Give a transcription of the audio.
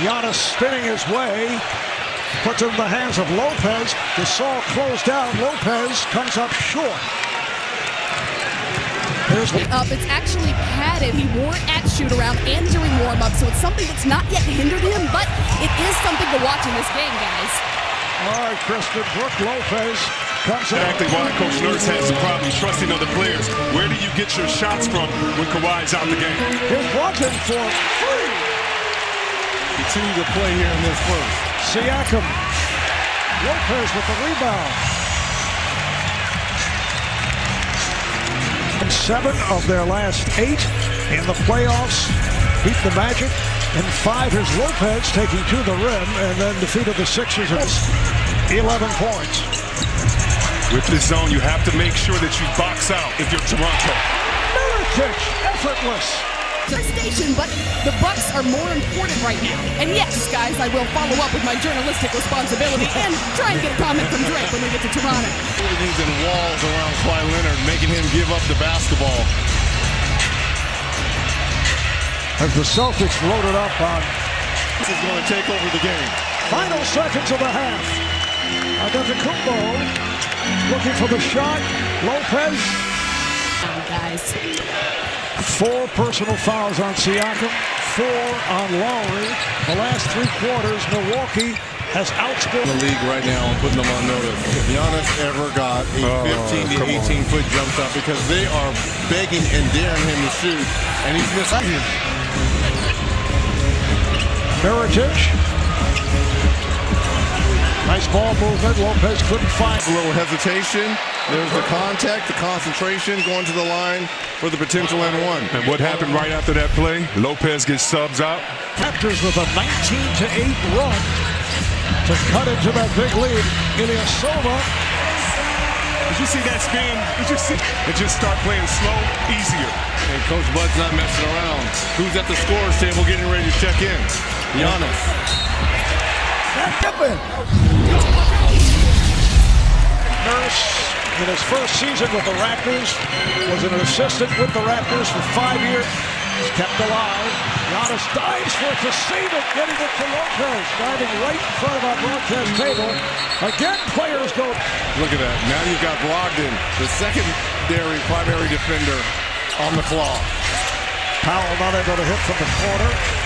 Giannis spinning his way. Puts it in the hands of Lopez. Gasol closed down. Lopez comes up short. Here's up. It's actually padded. He wore it at shoot around and during warm up, so it's something that's not yet hindered him, but it is something to watch in this game, guys. All right, Kristen Brook Lopez comes Exactly why Coach Nurse has some problem trusting other players. Where do you get your shots from when Kawhi's out the game? Here's Brogdon for three. Continue to play here in this first. Siakam. Lopez with the rebound. And seven of their last eight in the playoffs beat the Magic. And five is Lopez taking to the rim and then defeated the Sixers at 11 points. With this zone, you have to make sure that you box out if you're Toronto. Mirotic, effortless. Station, but the Bucks are more important right now. And yes, guys, I will follow up with my journalistic responsibility and try and get a comment from Drake when we get to Toronto. Things in walls around Kawhi Leonard, making him give up the basketball. As the Celtics loaded up on This is going to take over the game. final seconds of the half. Antetokounmpo looking for the shot. Lopez, Guys, four personal fouls on Siakam, four on Lowry. The last three quarters, Milwaukee has outscored. The league right now and putting them on notice. If Giannis ever got a 15 to 18 foot jump shot because they are begging and daring him to shoot, and he's missing. Mirotic. Nice ball movement. Lopez couldn't find. A little hesitation. There's the contact, the concentration going to the line for the potential and one. And what happened right after that play? Lopez gets subs out. Raptors with a 19 to 8 run to cut into that big lead. Ilyasova Did you see that spin? Did you see? And just start playing slow, easier. And Coach Bud's not messing around. Who's at the scorer's table getting ready to check in? Giannis. Nurse in his first season with the Raptors was an assistant with the Raptors for five years. He's kept alive. Giannis dives for it to save it, getting it to Lopez, diving right in front of our broadcast table. Again, players go. Look at that. Now you've got Brogdon, the secondary primary defender on the claw. Powell not able to hit from the corner.